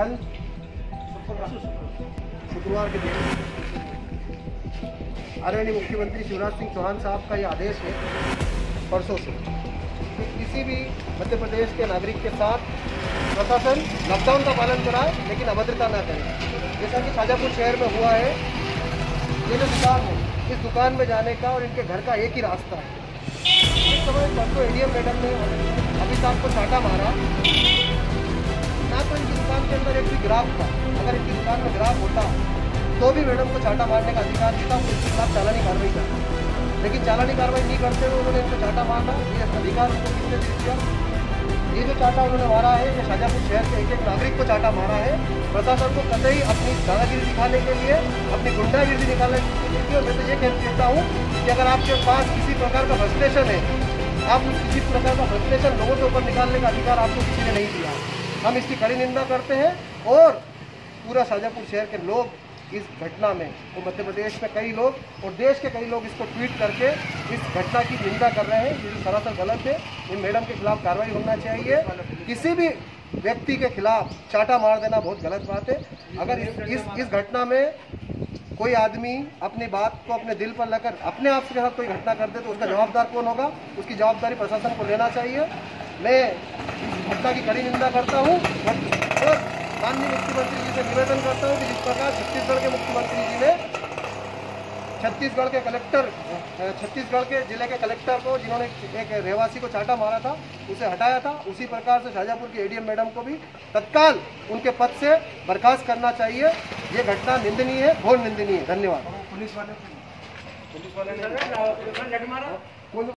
कल शुक्रवार के दिन। आदरणीय मुख्यमंत्री शिवराज सिंह चौहान साहब का ये आदेश है, परसों से। कि किसी भी मध्य प्रदेश के नागरिक के साथ प्रशासन लॉकडाउन का पालन कराए, लेकिन अभद्रता ना करे। जैसा कि शाजापुर शहर में हुआ है, ये जो दुकान है, इस दुकान में जाने का और इनके घर का एक ही रास्ता है। इस समय परसों एडीएम मैडम ने अभी साहब को चाटा मारा। के अंदर एक भी ग्राफ था। अगर इनकी दुकान में ग्राफ होता तो भी मैडम को चाटा मारने का अधिकार नहीं था इसके खिलाफ चालानी कार्रवाई करता। लेकिन चालानी कार्रवाई नहीं करते हुए उन्होंने इनको चाटा मारना, ये अधिकार उनको किसने दे दिया? ये जो चाटा उन्होंने मारा है, ये शाजापुर शहर के एक एक नागरिक को चाटा मारा है। प्रशासन को कतई अपनी दादागिरी दिखाने के लिए, अपनी गुंडागिरी निकालने के लिए और मैं तो ये कह कहता हूँ कि अगर आपके पास किसी प्रकार का फ्रस्ट्रेशन है, आप किसी प्रकार का फ्रस्ट्रेशन लोगों के ऊपर निकालने का अधिकार आपको किसी ने नहीं दिया। हम इसकी कड़ी निंदा करते हैं और पूरा शाजापुर शहर के लोग इस घटना में तो मध्य प्रदेश में कई लोग और देश के कई लोग इसको ट्वीट करके इस घटना की निंदा कर रहे हैं। ये सरासर गलत है इन मैडम के खिलाफ कार्रवाई होना चाहिए। किसी भी व्यक्ति के खिलाफ चाटा मार देना बहुत गलत बात है। अगर इस इस, इस घटना में कोई आदमी अपनी बात को अपने दिल पर लेकर अपने आप के साथ कोई घटना कर दे तो उसका जवाबदार कौन होगा? उसकी जवाबदारी प्रशासन को लेना चाहिए। मैं घटना की कड़ी निंदा करता हूँ माननीय मुख्यमंत्री जी से निवेदन करता हूँ कि जिस प्रकार छत्तीसगढ़ के मुख्यमंत्री जी ने छत्तीसगढ़ के कलेक्टर छत्तीसगढ़ के ज़िले के कलेक्टर को जिन्होंने एक रहवासी को चाटा मारा था उसे हटाया था उसी प्रकार से शाजापुर की एडीएम मैडम को भी तत्काल उनके पद से बर्खास्त करना चाहिए ये घटना निंदनीय है घोर निंदनीय है धन्यवाद पुलिस वाले पुलिस वाले